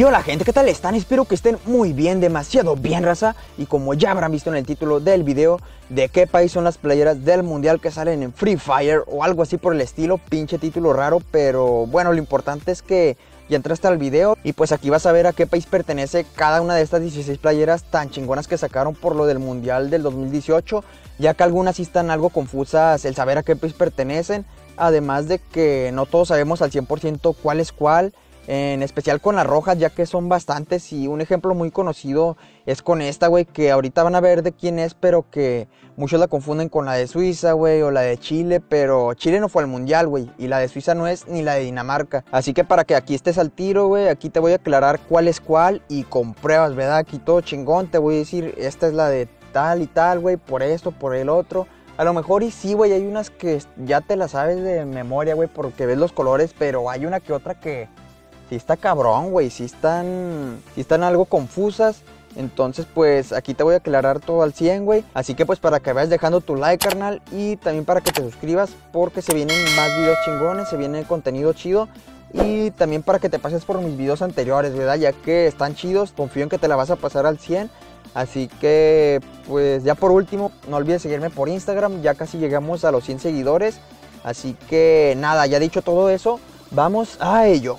Y hola gente, ¿qué tal están? Espero que estén muy bien, demasiado bien raza Y como ya habrán visto en el título del video De qué país son las playeras del mundial que salen en Free Fire O algo así por el estilo, pinche título raro Pero bueno, lo importante es que ya entraste al video y pues aquí vas a ver a qué país pertenece cada una de estas 16 playeras tan chingonas que sacaron por lo del mundial del 2018 ya que algunas sí están algo confusas el saber a qué país pertenecen además de que no todos sabemos al 100% cuál es cuál en especial con las rojas, ya que son bastantes. Y un ejemplo muy conocido es con esta, güey, que ahorita van a ver de quién es, pero que muchos la confunden con la de Suiza, güey, o la de Chile, pero Chile no fue al mundial, güey, y la de Suiza no es ni la de Dinamarca. Así que para que aquí estés al tiro, güey, aquí te voy a aclarar cuál es cuál y con pruebas, ¿verdad? Aquí todo chingón, te voy a decir, esta es la de tal y tal, güey, por esto, por el otro. A lo mejor y sí, güey, hay unas que ya te las sabes de memoria, güey, porque ves los colores, pero hay una que otra que sí está cabrón, güey, sí están, están algo confusas. Entonces, pues aquí te voy a aclarar todo al 100, güey. Así que, pues para que vayas dejando tu like, carnal. Y también para que te suscribas, porque se vienen más videos chingones, se viene contenido chido. Y también para que te pases por mis videos anteriores, ¿verdad? Ya que están chidos, confío en que te la vas a pasar al 100. Así que, pues ya por último, no olvides seguirme por Instagram. Ya casi llegamos a los 100 seguidores. Así que nada, ya dicho todo eso, vamos a ello.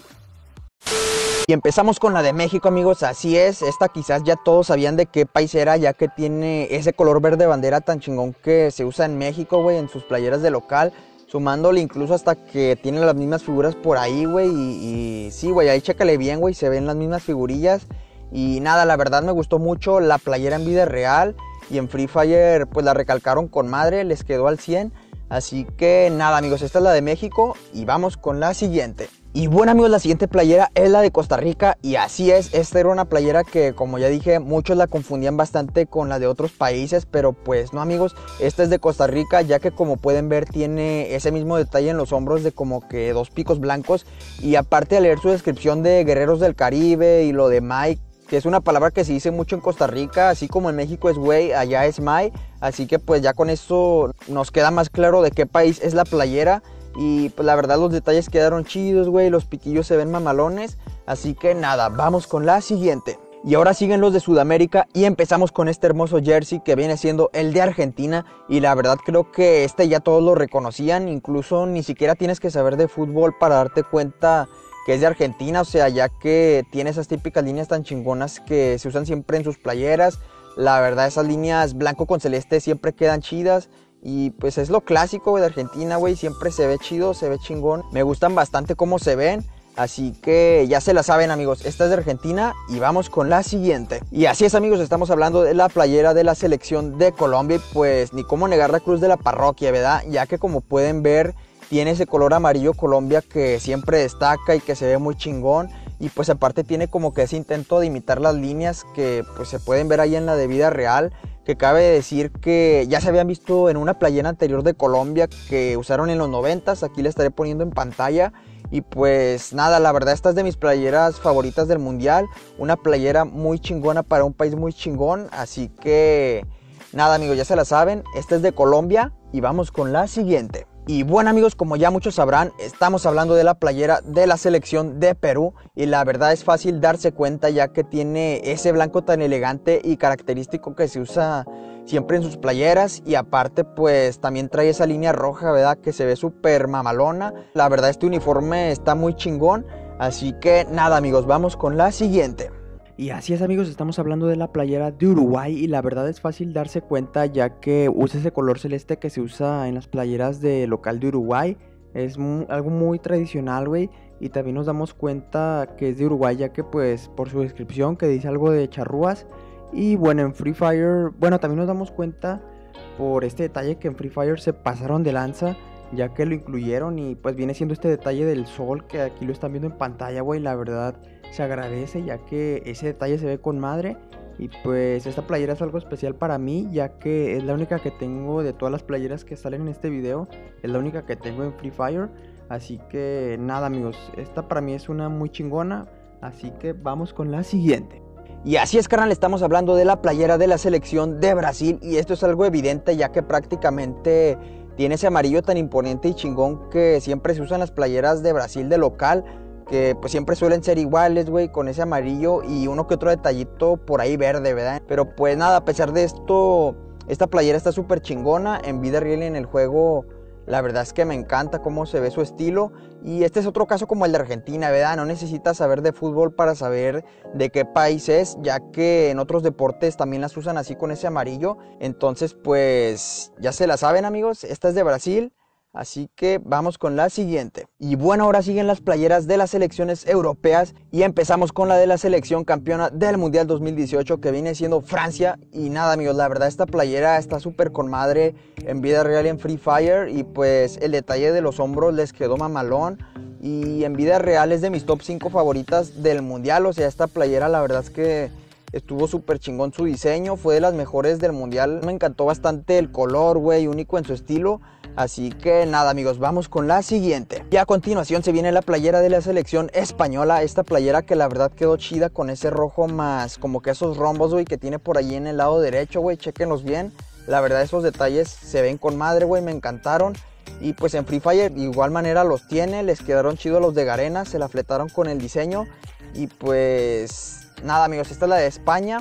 Y empezamos con la de México, amigos. Así es, esta quizás ya todos sabían de qué país era, ya que tiene ese color verde bandera tan chingón que se usa en México, güey, en sus playeras de local. Sumándole incluso hasta que tiene las mismas figuras por ahí, güey. Y, y, sí, güey, ahí chécale bien, güey, se ven las mismas figurillas. Y nada, la verdad me gustó mucho la playera en vida real. Y en Free Fire, pues la recalcaron con madre, les quedó al 100. Así que nada, amigos, esta es la de México. Y vamos con la siguiente. Y bueno amigos, la siguiente playera es la de Costa Rica y así es, esta era una playera que como ya dije, muchos la confundían bastante con la de otros países, pero pues no amigos, esta es de Costa Rica ya que como pueden ver tiene ese mismo detalle en los hombros de como que dos picos blancos y aparte de leer su descripción de Guerreros del Caribe y lo de Mike, que es una palabra que se dice mucho en Costa Rica, así como en México es güey, allá es Mai, así que pues ya con eso nos queda más claro de qué país es la playera. Y pues la verdad los detalles quedaron chidos, güey. Los piquillos se ven mamalones. Así que nada, vamos con la siguiente. Y ahora siguen los de Sudamérica y empezamos con este hermoso jersey que viene siendo el de Argentina y la verdad creo que este ya todos lo reconocían, incluso ni siquiera tienes que saber de fútbol para darte cuenta que es de Argentina, o sea, ya que tiene esas típicas líneas tan chingonas que se usan siempre en sus playeras, la verdad esas líneas blanco con celeste siempre quedan chidas y pues es lo clásico de Argentina, güey. Siempre se ve chido, se ve chingón. Me gustan bastante cómo se ven. Así que ya se la saben amigos, esta es de Argentina y vamos con la siguiente. Y así es amigos, estamos hablando de la playera de la selección de Colombia y pues ni cómo negar la cruz de la parroquia, ¿verdad? Ya que como pueden ver tiene ese color amarillo Colombia que siempre destaca y que se ve muy chingón. Y pues aparte tiene como que ese intento de imitar las líneas que pues se pueden ver ahí en la de vida real que cabe decir que ya se habían visto en una playera anterior de Colombia que usaron en los 90 aquí le estaré poniendo en pantalla y pues nada, la verdad esta es de mis playeras favoritas del mundial, una playera muy chingona para un país muy chingón, así que nada amigos, ya se la saben, esta es de Colombia y vamos con la siguiente. Y bueno amigos, como ya muchos sabrán, estamos hablando de la playera de la selección de Perú y la verdad es fácil darse cuenta ya que tiene ese blanco tan elegante y característico que se usa siempre en sus playeras y aparte pues también trae esa línea roja, ¿verdad? Que se ve súper mamalona. La verdad este uniforme está muy chingón, así que nada amigos, vamos con la siguiente. Y así es amigos, estamos hablando de la playera de Uruguay y la verdad es fácil darse cuenta ya que usa ese color celeste que se usa en las playeras de local de Uruguay. Es algo muy tradicional, güey. Y también nos damos cuenta que es de Uruguay ya que pues por su descripción que dice algo de charrúas. Y bueno, en Free Fire, bueno, también nos damos cuenta por este detalle que en Free Fire se pasaron de lanza ya que lo incluyeron y pues viene siendo este detalle del sol que aquí lo están viendo en pantalla, güey. La verdad se agradece ya que ese detalle se ve con madre. Y pues esta playera es algo especial para mí ya que es la única que tengo de todas las playeras que salen en este video. Es la única que tengo en Free Fire. Así que nada amigos, esta para mí es una muy chingona. Así que vamos con la siguiente. Y así es, carnal, estamos hablando de la playera de la selección de Brasil y esto es algo evidente ya que prácticamente tiene ese amarillo tan imponente y chingón que siempre se usan las playeras de Brasil de local que pues siempre suelen ser iguales, güey, con ese amarillo y uno que otro detallito por ahí verde, ¿verdad? Pero pues nada, a pesar de esto, esta playera está súper chingona. En vida real en el juego, la verdad es que me encanta cómo se ve su estilo. Y este es otro caso como el de Argentina, ¿verdad? No necesitas saber de fútbol para saber de qué país es, ya que en otros deportes también las usan así con ese amarillo. Entonces, pues ya se la saben, amigos. Esta es de Brasil. Así que vamos con la siguiente. Y bueno, ahora siguen las playeras de las selecciones europeas y empezamos con la de la selección campeona del Mundial 2018 que viene siendo Francia. Y nada amigos, la verdad esta playera está súper con madre en vida real y en Free Fire y pues el detalle de los hombros les quedó mamalón. Y en vida real es de mis top 5 favoritas del Mundial, o sea, esta playera la verdad es que Estuvo súper chingón su diseño, fue de las mejores del mundial. Me encantó bastante el color, güey, único en su estilo. Así que nada amigos, vamos con la siguiente. Y a continuación se viene la playera de la selección española. Esta playera que la verdad quedó chida con ese rojo más como que esos rombos, güey, que tiene por ahí en el lado derecho, güey. Chequenlos bien. La verdad esos detalles se ven con madre, güey, me encantaron. Y pues en Free Fire de igual manera los tiene, les quedaron chidos los de Garena, se la fletaron con el diseño. Y pues nada amigos, esta es la de España.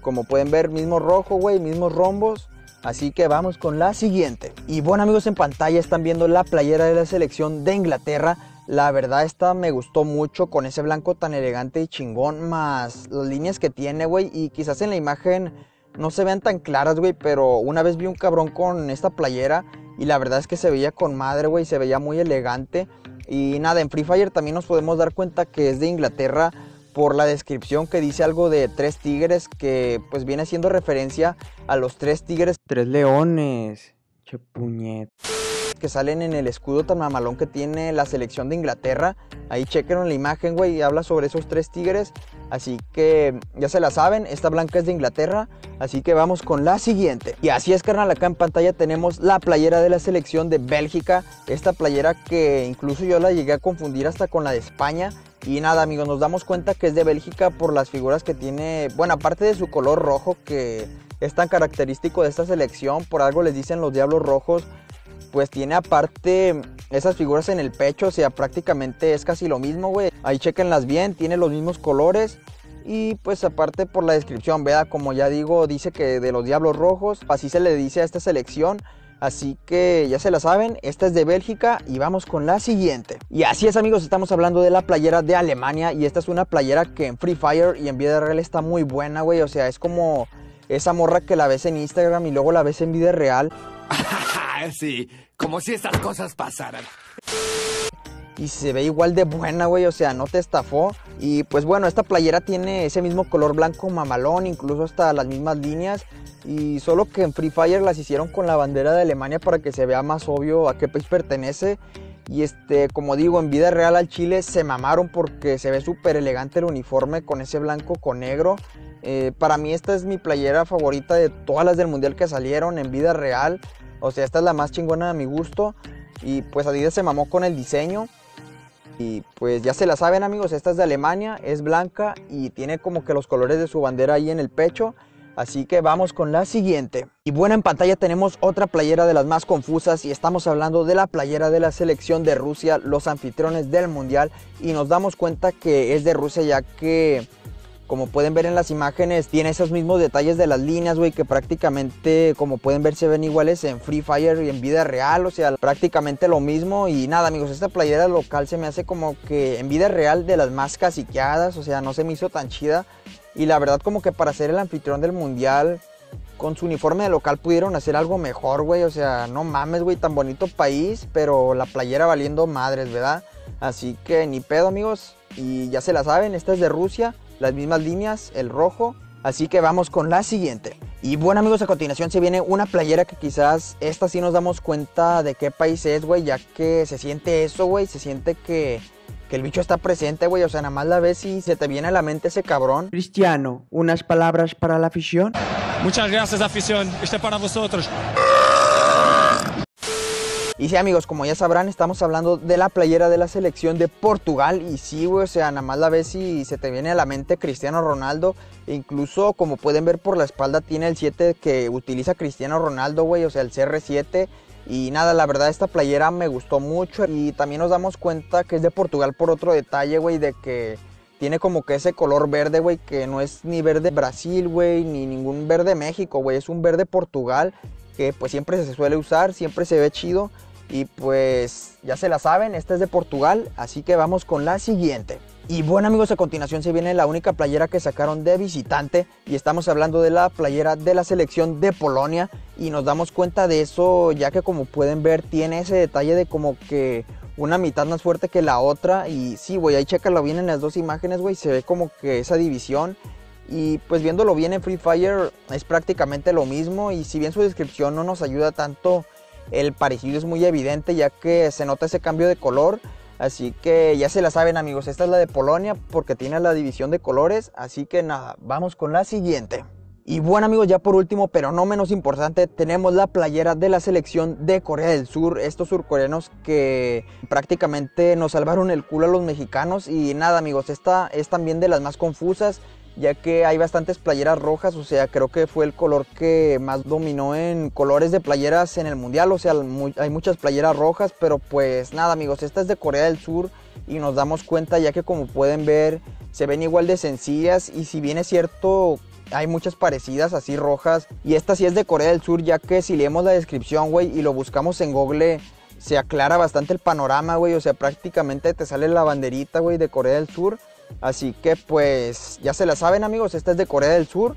Como pueden ver, mismo rojo, güey, mismos rombos. Así que vamos con la siguiente. Y bueno amigos, en pantalla están viendo la playera de la selección de Inglaterra. La verdad esta me gustó mucho con ese blanco tan elegante y chingón. Más las líneas que tiene, güey. Y quizás en la imagen no se vean tan claras, güey. Pero una vez vi un cabrón con esta playera. Y la verdad es que se veía con madre, güey. Se veía muy elegante. Y nada, en Free Fire también nos podemos dar cuenta que es de Inglaterra por la descripción que dice algo de tres tigres que pues viene haciendo referencia a los tres tigres. Tres leones. Che puñet. Que salen en el escudo tan mamalón que tiene la selección de Inglaterra. Ahí chequen la imagen, güey, y habla sobre esos tres tigres. Así que ya se la saben, esta blanca es de Inglaterra. Así que vamos con la siguiente. Y así es, carnal, acá en pantalla tenemos la playera de la selección de Bélgica. Esta playera que incluso yo la llegué a confundir hasta con la de España. Y nada amigos, nos damos cuenta que es de Bélgica por las figuras que tiene, bueno, aparte de su color rojo que es tan característico de esta selección, por algo les dicen los diablos rojos, pues tiene aparte esas figuras en el pecho, o sea, prácticamente es casi lo mismo, güey. Ahí chequenlas bien, tiene los mismos colores. Y pues aparte por la descripción, vea, como ya digo, dice que de los diablos rojos, así se le dice a esta selección. Así que ya se la saben, esta es de Bélgica y vamos con la siguiente. Y así es amigos, estamos hablando de la playera de Alemania y esta es una playera que en Free Fire y en vida real está muy buena, güey. O sea, es como esa morra que la ves en Instagram y luego la ves en vida real. sí, como si estas cosas pasaran y se ve igual de buena, güey, o sea, no te estafó. Y pues bueno, esta playera tiene ese mismo color blanco mamalón, incluso hasta las mismas líneas. Y solo que en Free Fire las hicieron con la bandera de Alemania para que se vea más obvio a qué país pertenece. Y este, como digo, en vida real al Chile se mamaron porque se ve súper elegante el uniforme con ese blanco con negro. Eh, para mí esta es mi playera favorita de todas las del mundial que salieron en vida real. O sea, esta es la más chingona a mi gusto. Y pues Adidas se mamó con el diseño. Y pues ya se la saben amigos, esta es de Alemania, es blanca y tiene como que los colores de su bandera ahí en el pecho. Así que vamos con la siguiente. Y bueno, en pantalla tenemos otra playera de las más confusas y estamos hablando de la playera de la selección de Rusia, los anfitriones del mundial. Y nos damos cuenta que es de Rusia ya que como pueden ver en las imágenes, tiene esos mismos detalles de las líneas, güey, que prácticamente, como pueden ver, se ven iguales en Free Fire y en vida real, o sea, prácticamente lo mismo. Y nada, amigos, esta playera local se me hace como que en vida real de las más casiqueadas, o sea, no se me hizo tan chida. Y la verdad, como que para ser el anfitrión del mundial, con su uniforme de local pudieron hacer algo mejor, güey. O sea, no mames, güey, tan bonito país, pero la playera valiendo madres, ¿verdad? Así que ni pedo, amigos. Y ya se la saben, esta es de Rusia las mismas líneas, el rojo. Así que vamos con la siguiente. Y bueno amigos, a continuación se viene una playera que quizás esta sí nos damos cuenta de qué país es, güey, ya que se siente eso, güey, se siente que, que el bicho está presente, güey, o sea, nada más la ves y se te viene a la mente ese cabrón. Cristiano, unas palabras para la afición. Muchas gracias afición, este para vosotros. Y sí, amigos, como ya sabrán, estamos hablando de la playera de la selección de Portugal. Y sí, güey, o sea, nada más la ves y se te viene a la mente Cristiano Ronaldo. E incluso, como pueden ver por la espalda, tiene el 7 que utiliza Cristiano Ronaldo, güey, o sea, el CR7. Y nada, la verdad esta playera me gustó mucho y también nos damos cuenta que es de Portugal por otro detalle, güey, de que tiene como que ese color verde, güey, que no es ni verde Brasil, güey, ni ningún verde México, güey, es un verde Portugal que pues siempre se suele usar, siempre se ve chido y pues ya se la saben, esta es de Portugal, así que vamos con la siguiente. Y bueno amigos, a continuación se viene la única playera que sacaron de visitante y estamos hablando de la playera de la selección de Polonia y nos damos cuenta de eso ya que como pueden ver tiene ese detalle de como que una mitad más fuerte que la otra y sí, güey, ahí chécalo bien en las dos imágenes, güey, se ve como que esa división y pues viéndolo bien en Free Fire es prácticamente lo mismo y si bien su descripción no nos ayuda tanto, el parecido es muy evidente ya que se nota ese cambio de color Así que ya se la saben amigos, esta es la de Polonia porque tiene la división de colores. Así que nada, vamos con la siguiente. Y bueno amigos, ya por último, pero no menos importante, tenemos la playera de la selección de Corea del Sur. Estos surcoreanos que prácticamente nos salvaron el culo a los mexicanos. Y nada amigos, esta es también de las más confusas ya que hay bastantes playeras rojas, o sea, creo que fue el color que más dominó en colores de playeras en el mundial, o sea, hay muchas playeras rojas, pero pues nada amigos, esta es de Corea del Sur y nos damos cuenta ya que como pueden ver se ven igual de sencillas y si bien es cierto hay muchas parecidas así rojas y esta sí es de Corea del Sur ya que si leemos la descripción, güey, y lo buscamos en Google se aclara bastante el panorama, güey, o sea, prácticamente te sale la banderita, güey, de Corea del Sur Así que pues ya se la saben amigos, esta es de Corea del Sur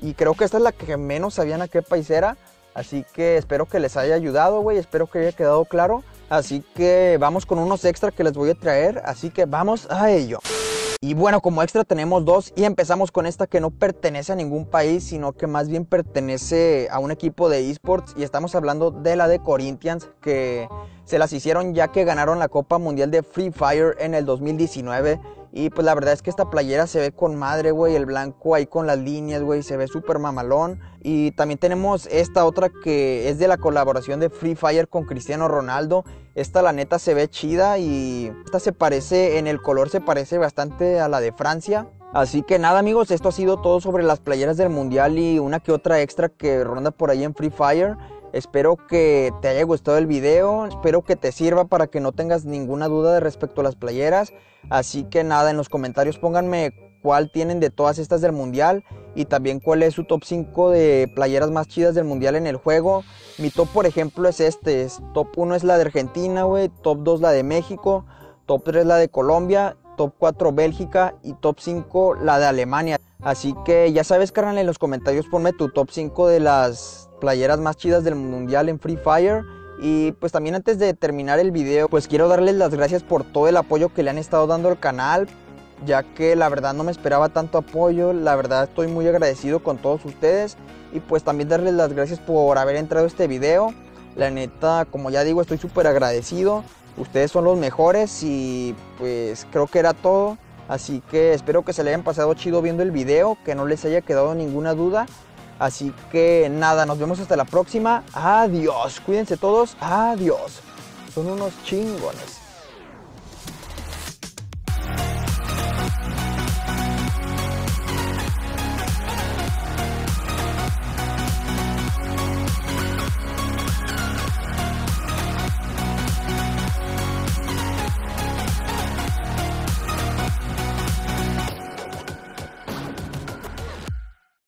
y creo que esta es la que menos sabían a qué país era. Así que espero que les haya ayudado, güey, espero que haya quedado claro. Así que vamos con unos extra que les voy a traer, así que vamos a ello. Y bueno, como extra tenemos dos y empezamos con esta que no pertenece a ningún país, sino que más bien pertenece a un equipo de esports y estamos hablando de la de Corinthians que se las hicieron ya que ganaron la Copa Mundial de Free Fire en el 2019 y pues la verdad es que esta playera se ve con madre, güey. El blanco ahí con las líneas, güey. Se ve súper mamalón. Y también tenemos esta otra que es de la colaboración de Free Fire con Cristiano Ronaldo. Esta la neta se ve chida y esta se parece, en el color se parece bastante a la de Francia. Así que nada amigos, esto ha sido todo sobre las playeras del mundial y una que otra extra que ronda por ahí en Free Fire. Espero que te haya gustado el video, espero que te sirva para que no tengas ninguna duda de respecto a las playeras. Así que nada, en los comentarios pónganme cuál tienen de todas estas del mundial y también cuál es su top 5 de playeras más chidas del mundial en el juego. Mi top por ejemplo es este, top 1 es la de Argentina, güey, top 2 la de México, top 3 la de Colombia, top 4 Bélgica y top 5 la de Alemania. Así que ya sabes, carnal, en los comentarios ponme tu top 5 de las playeras más chidas del mundial en Free Fire. Y pues también antes de terminar el video, pues quiero darles las gracias por todo el apoyo que le han estado dando al canal, ya que la verdad no me esperaba tanto apoyo, la verdad estoy muy agradecido con todos ustedes y pues también darles las gracias por haber entrado a este video. La neta, como ya digo, estoy súper agradecido. Ustedes son los mejores y pues creo que era todo. Así que espero que se le hayan pasado chido viendo el video, que no les haya quedado ninguna duda. Así que nada, nos vemos hasta la próxima. Adiós. Cuídense todos. Adiós. Son unos chingones.